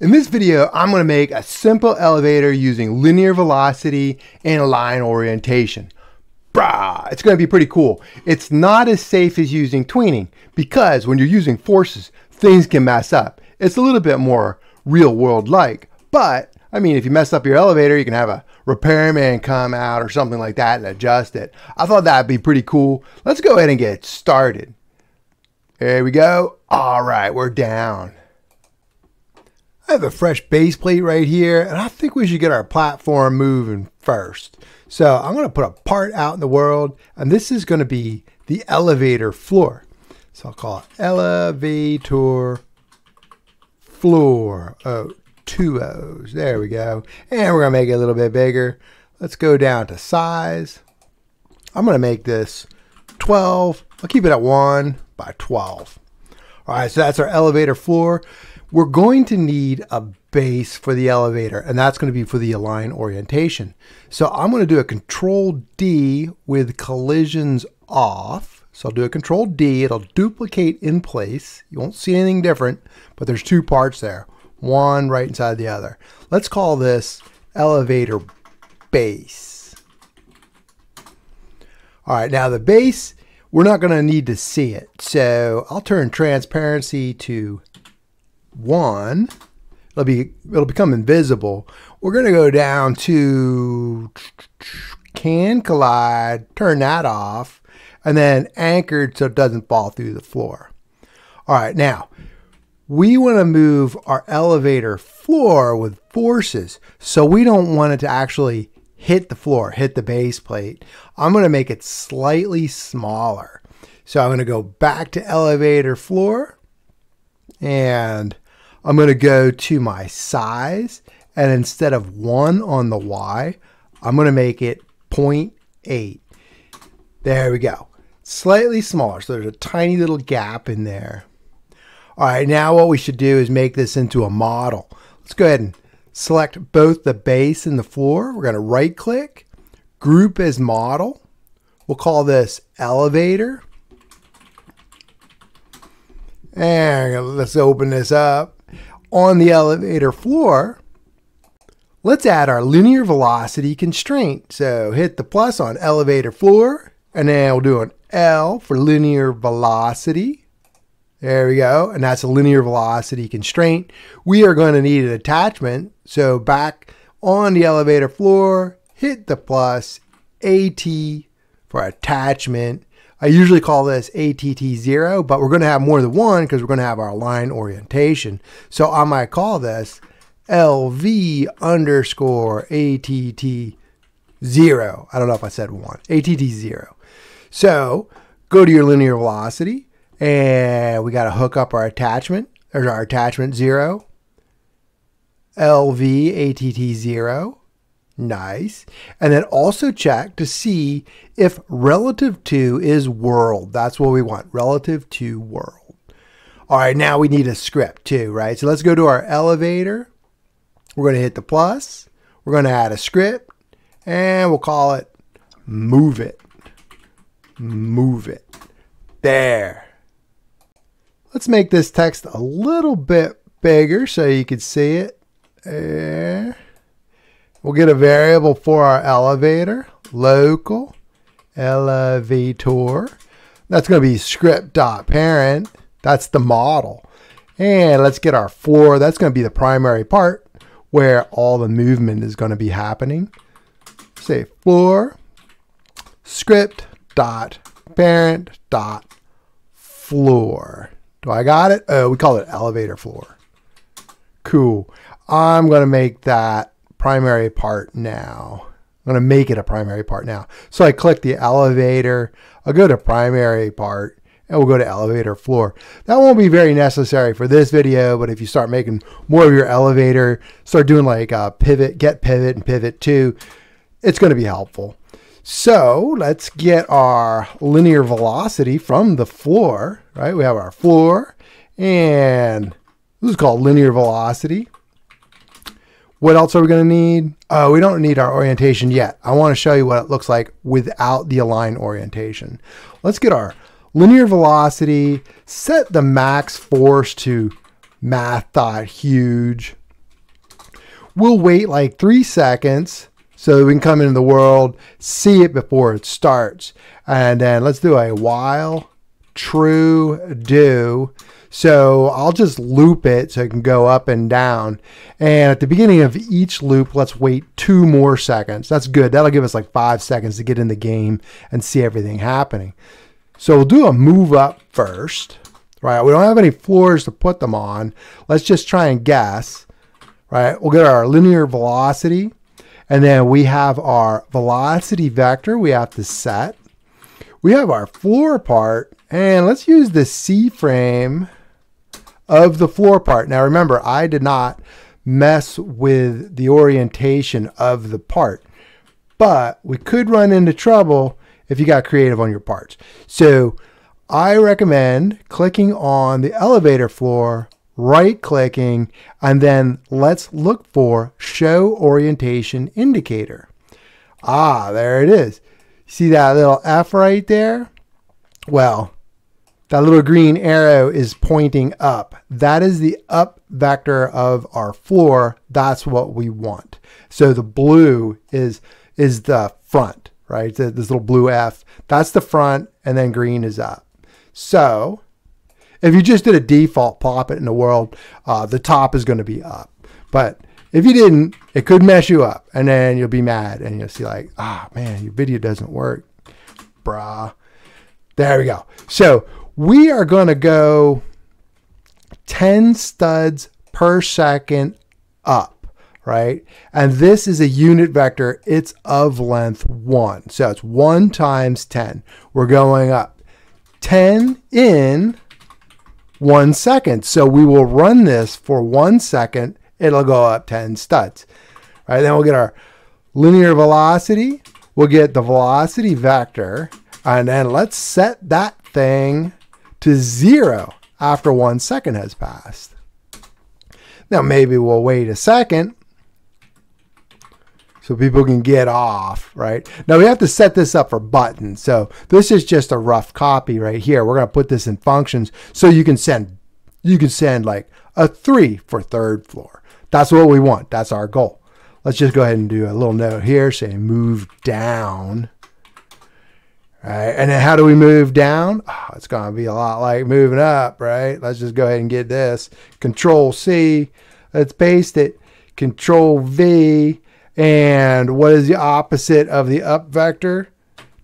In this video, I'm going to make a simple elevator using linear velocity and align orientation. Brah, it's going to be pretty cool. It's not as safe as using tweening because when you're using forces, things can mess up. It's a little bit more real world like, but I mean, if you mess up your elevator, you can have a repairman come out or something like that and adjust it. I thought that'd be pretty cool. Let's go ahead and get started. There we go. All right, we're down. I have a fresh base plate right here, and I think we should get our platform moving first. So I'm going to put a part out in the world, and this is going to be the elevator floor. So I'll call it elevator floor. Oh, two O's. There we go. And we're going to make it a little bit bigger. Let's go down to size. I'm going to make this 12. I'll keep it at 1 by 12. All right, so that's our elevator floor. We're going to need a base for the elevator, and that's going to be for the align orientation. So I'm going to do a control D with collisions off. So I'll do a control D. It'll duplicate in place. You won't see anything different, but there's two parts there one right inside the other. Let's call this elevator base. All right, now the base, we're not going to need to see it. So I'll turn transparency to one. It'll be it'll become invisible. We're going to go down to can collide, turn that off, and then anchored so it doesn't fall through the floor. All right, now we want to move our elevator floor with forces. So we don't want it to actually hit the floor, hit the base plate. I'm going to make it slightly smaller. So I'm going to go back to elevator floor and I'm going to go to my size. And instead of one on the Y, I'm going to make it 0.8. There we go. Slightly smaller. So there's a tiny little gap in there. All right, now what we should do is make this into a model. Let's go ahead and select both the base and the floor. We're going to right click, group as model. We'll call this elevator. And let's open this up. On the elevator floor, let's add our linear velocity constraint. So hit the plus on elevator floor, and then we'll do an L for linear velocity. There we go. And that's a linear velocity constraint. We are going to need an attachment. So back on the elevator floor, hit the plus AT for attachment. I usually call this ATT0, but we're going to have more than one because we're going to have our align orientation. So I might call this LV underscore ATT0. I don't know if I said one. ATT0. So go to your linear velocity and we got to hook up our attachment. There's our attachment zero. LV ATT zero. Nice. And then also check to see if relative to is world. That's what we want. Relative to world. All right, now we need a script too, right? So let's go to our elevator. We're going to hit the plus. We're going to add a script and we'll call it move it. Move it. There. Let's make this text a little bit bigger so you can see it. There. We'll get a variable for our elevator, local elevator. That's going to be script.parent. That's the model. And let's get our floor. That's going to be the primary part where all the movement is going to be happening. Say floor script dot parent dot floor. Do I got it? Oh, we call it elevator floor. Cool. I'm going to make that primary part now. I'm going to make it a primary part now. So I click the elevator. I'll go to primary part and we'll go to elevator floor. That won't be very necessary for this video, but if you start making more of your elevator, start doing like a pivot, get pivot and pivot to, it's going to be helpful. So let's get our linear velocity from the floor, right? We have our floor and this is called linear velocity. What else are we going to need? Oh, we don't need our orientation yet. I want to show you what it looks like without the align orientation. Let's get our linear velocity, set the max force to math dot huge. we'll wait like three seconds so we can come into the world, see it before it starts. And then let's do a while true do. So I'll just loop it so it can go up and down. And at the beginning of each loop, let's wait two more seconds. That's good. That'll give us like five seconds to get in the game and see everything happening. So we'll do a move up first, right? We don't have any floors to put them on. Let's just try and guess, right? We'll get our linear velocity. And then we have our velocity vector we have to set. We have our floor part. And let's use the C frame of the floor part. Now remember, I did not mess with the orientation of the part, but we could run into trouble if you got creative on your parts. So I recommend clicking on the elevator floor, right clicking, and then let's look for show orientation indicator. Ah, there it is. See that little F right there? Well, that little green arrow is pointing up. That is the up vector of our floor. That's what we want. So the blue is is the front, right? This little blue F. That's the front, and then green is up. So if you just did a default pop it in the world, uh, the top is going to be up. But if you didn't, it could mess you up, and then you'll be mad, and you'll see like, ah, oh, man, your video doesn't work, brah. There we go. So we are going to go 10 studs per second up, right? And this is a unit vector. It's of length 1. So it's 1 times 10. We're going up 10 in 1 second. So we will run this for 1 second. It'll go up 10 studs. All right, then we'll get our linear velocity. We'll get the velocity vector. And then let's set that thing to zero after one second has passed. Now maybe we'll wait a second so people can get off, right? Now we have to set this up for buttons. So this is just a rough copy right here. We're going to put this in functions so you can send you can send like a 3 for third floor. That's what we want. That's our goal. Let's just go ahead and do a little note here saying move down Right. And then how do we move down? Oh, it's going to be a lot like moving up, right? Let's just go ahead and get this. Control C. Let's paste it. Control V. And what is the opposite of the up vector?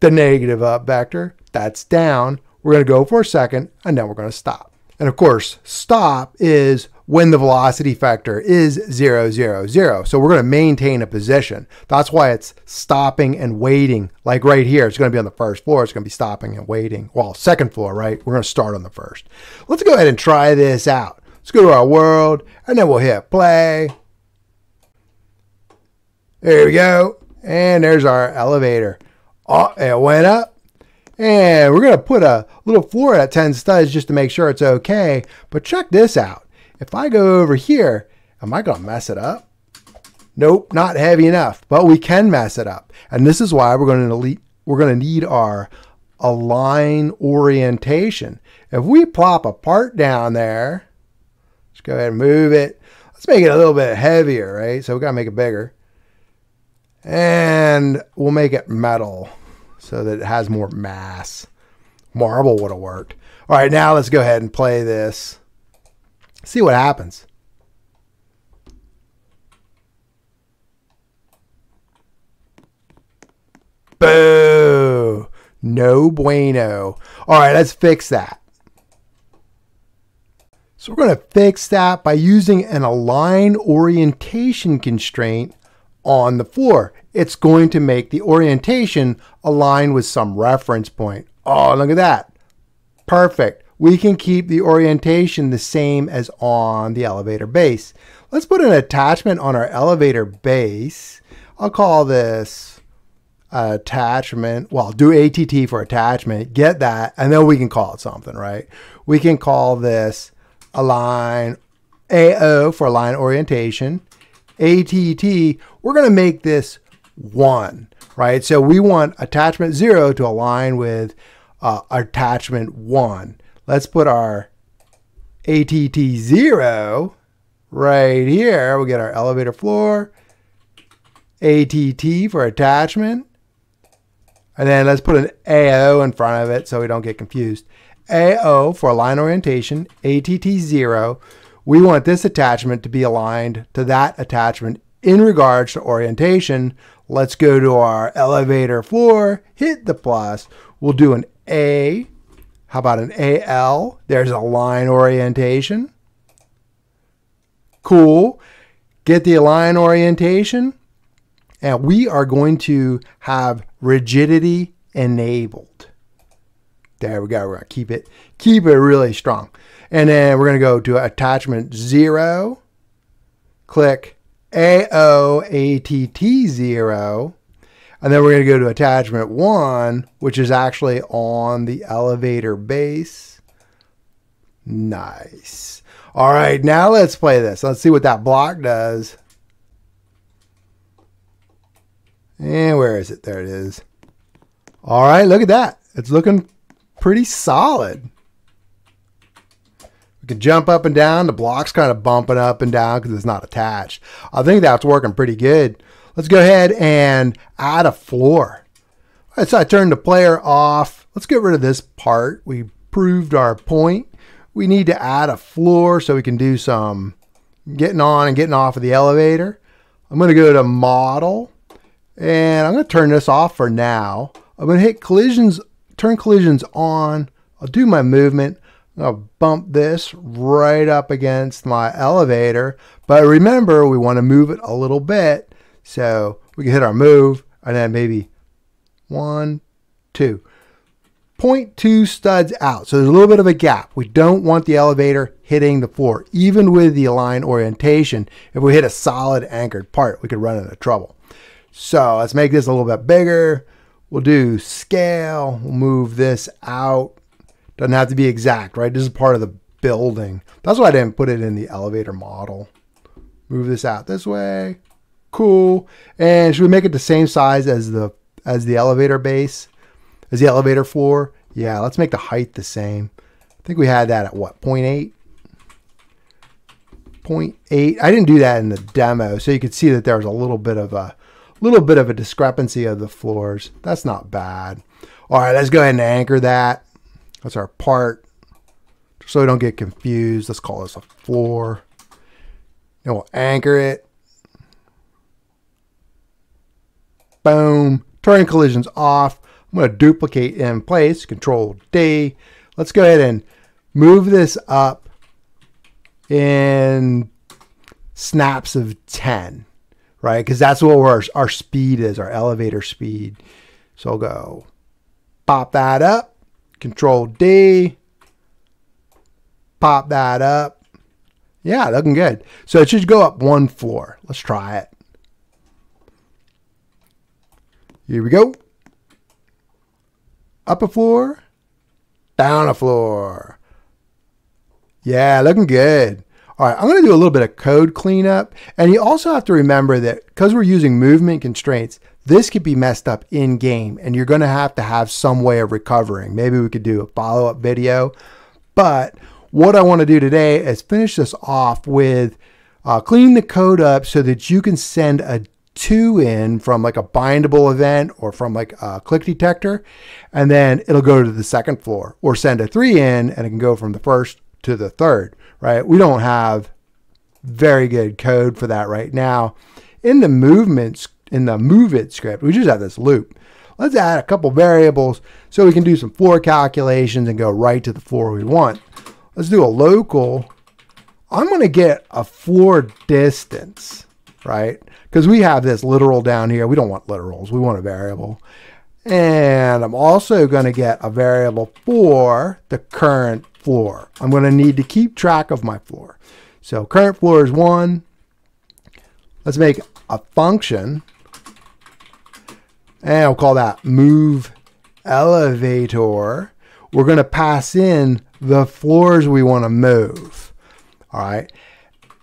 The negative up vector. That's down. We're going to go for a second and then we're going to stop. And of course, stop is when the velocity vector is 0, 0, 0. So we're going to maintain a position. That's why it's stopping and waiting. Like right here, it's going to be on the first floor. It's going to be stopping and waiting. Well, second floor, right? We're going to start on the first. Let's go ahead and try this out. Let's go to our world, and then we'll hit play. There we go. And there's our elevator. Oh, it went up. And we're going to put a little floor at 10 studs just to make sure it's okay. But check this out. If I go over here, am I going to mess it up? Nope, not heavy enough, but we can mess it up. And this is why we're going to we're going to need our align orientation. If we plop a part down there, let's go ahead and move it. Let's make it a little bit heavier, right? So we got to make it bigger. And we'll make it metal so that it has more mass. Marble would have worked. All right, now let's go ahead and play this. See what happens. Boo! No bueno. All right, let's fix that. So we're going to fix that by using an align orientation constraint on the floor. It's going to make the orientation align with some reference point. Oh, look at that. Perfect we can keep the orientation the same as on the elevator base. Let's put an attachment on our elevator base. I'll call this attachment. Well, do ATT for attachment, get that, and then we can call it something, right? We can call this align AO for align orientation. ATT, we're going to make this one, right? So we want attachment zero to align with uh, attachment one let's put our ATT0 right here, we'll get our elevator floor, ATT for attachment, and then let's put an AO in front of it so we don't get confused. AO for align orientation, ATT 0. We want this attachment to be aligned to that attachment in regards to orientation. Let's go to our elevator floor, hit the plus. We'll do an A. How about an AL? There's align orientation. Cool. Get the align orientation. And we are going to have rigidity enabled. There we go. We're going to keep it, keep it really strong. And then we're going to go to attachment zero, click AOATT zero, and then we're going to go to attachment one, which is actually on the elevator base. Nice. All right, now let's play this. Let's see what that block does. And where is it? There it is. All right, look at that. It's looking pretty solid. We can jump up and down. The block's kind of bumping up and down because it's not attached. I think that's working pretty good. Let's go ahead and add a floor. All right, so I turned the player off. Let's get rid of this part. We proved our point. We need to add a floor so we can do some getting on and getting off of the elevator. I'm going to go to model and I'm going to turn this off for now. I'm going to hit collisions, turn collisions on. I'll do my movement. I'll bump this right up against my elevator. But remember, we want to move it a little bit. So we can hit our move and then maybe one, two. 0.2 studs out. So there's a little bit of a gap. We don't want the elevator hitting the floor. Even with the align orientation, if we hit a solid anchored part, we could run into trouble. So let's make this a little bit bigger. We'll do scale. We'll move this out. Doesn't have to be exact, right? This is part of the building. That's why I didn't put it in the elevator model. Move this out this way. Cool. And should we make it the same size as the as the elevator base? As the elevator floor? Yeah, let's make the height the same. I think we had that at what, 0.8? 0.8. I didn't do that in the demo, so you could see that there was a little bit of a little bit of a discrepancy of the floors. That's not bad. All right, let's go ahead and anchor that. That's our part. So we don't get confused, let's call this a floor. And we'll anchor it. Boom. Turn collisions off. I'm going to duplicate in place. Control D. Let's go ahead and move this up in snaps of 10 right? Because that's what our, our speed is, our elevator speed. So I'll go pop that up, control D, pop that up. Yeah, looking good. So it should go up one floor. Let's try it. Here we go. Up a floor, down a floor. Yeah, looking good. All right, I'm going to do a little bit of code cleanup. And you also have to remember that because we're using movement constraints, this could be messed up in game and you're going to have to have some way of recovering. Maybe we could do a follow up video. But what I want to do today is finish this off with uh, cleaning the code up so that you can send a two in from like a bindable event or from like a click detector, and then it'll go to the second floor, or send a three in and it can go from the first to the third right? We don't have very good code for that right now. In the movements, in the move it script, we just have this loop. Let's add a couple variables so we can do some floor calculations and go right to the floor we want. Let's do a local. I'm going to get a floor distance, right? Because we have this literal down here. We don't want literals. We want a variable. And I'm also going to get a variable for the current floor. I'm going to need to keep track of my floor. So current floor is 1. Let's make a function. And I'll call that move elevator. We're going to pass in the floors we want to move. All right.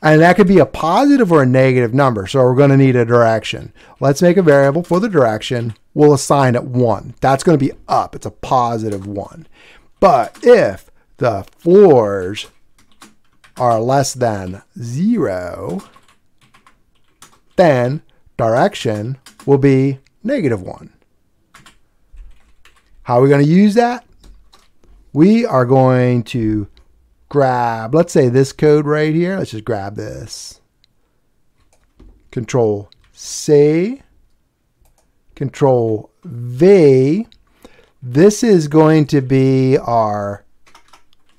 And that could be a positive or a negative number. So we're going to need a direction. Let's make a variable for the direction. We'll assign it 1. That's going to be up. It's a positive 1. But if the floors are less than zero, then direction will be negative one. How are we going to use that? We are going to grab, let's say this code right here. Let's just grab this. Control C, Control V. This is going to be our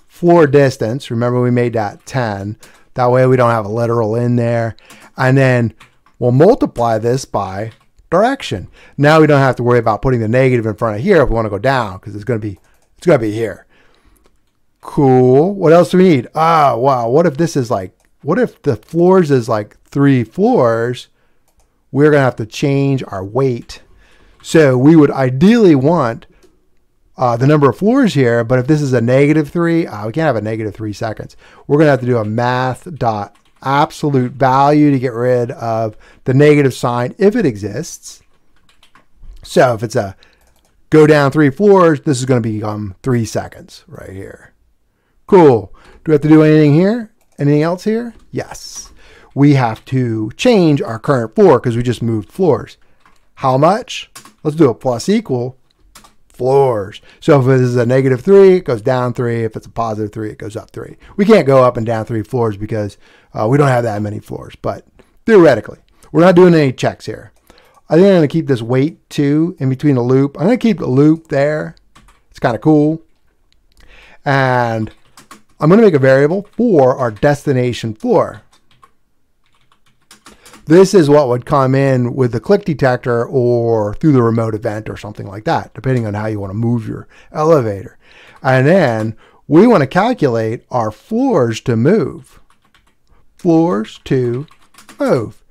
floor distance. Remember we made that 10. That way we don't have a literal in there. And then we'll multiply this by direction. Now we don't have to worry about putting the negative in front of here if we want to go down because it's going to be it's going to be here. Cool. What else do we need? Ah, wow. What if this is like what if the floors is like 3 floors? We're going to have to change our wait. So we would ideally want uh, the number of floors here, but if this is a negative 3, uh, we can't have a negative 3 seconds. We're going to have to do a math dot absolute value to get rid of the negative sign if it exists. So if it's a go down three floors, this is going to become three seconds right here. Cool. Do we have to do anything here? Anything else here? Yes. We have to change our current floor because we just moved floors. How much? Let's do a plus equal floors. So if it is a negative three, it goes down three. If it's a positive three, it goes up three. We can't go up and down three floors because uh, we don't have that many floors, but theoretically, we're not doing any checks here. I think I'm going to keep this wait two in between the loop. I'm going to keep the loop there. It's kind of cool. And I'm going to make a variable for our destination floor. This is what would come in with the click detector or through the remote event or something like that, depending on how you want to move your elevator. And then we want to calculate our floors to move. Floors to move.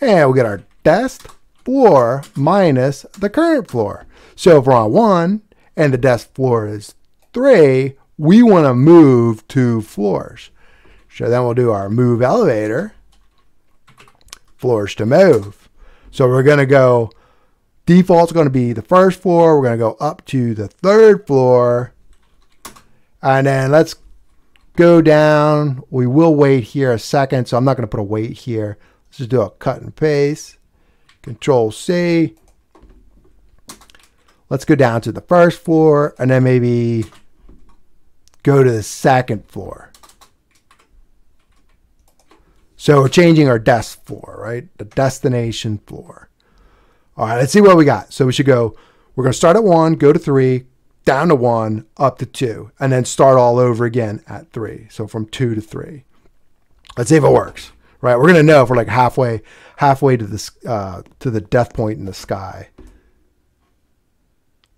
And we get our dest floor minus the current floor. So if we're on one and the dest floor is three, we want to move two floors. So then we'll do our move elevator floors to move. So we're going to go, default's going to be the first floor. We're going to go up to the third floor. And then let's go down. We will wait here a second. So I'm not going to put a wait here. Let's just do a cut and paste. Control C. Let's go down to the first floor and then maybe go to the second floor. So we're changing our dest floor, right? The destination floor. All right, let's see what we got. So we should go, we're going to start at one, go to three, down to one, up to two, and then start all over again at three. So from two to three. Let's see if it works, right? We're going to know if we're like halfway, halfway to the, uh, to the death point in the sky.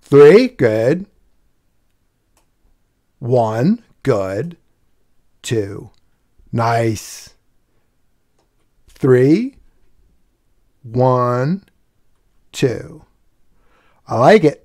Three, good. One, good. Two, nice three, one, two. I like it.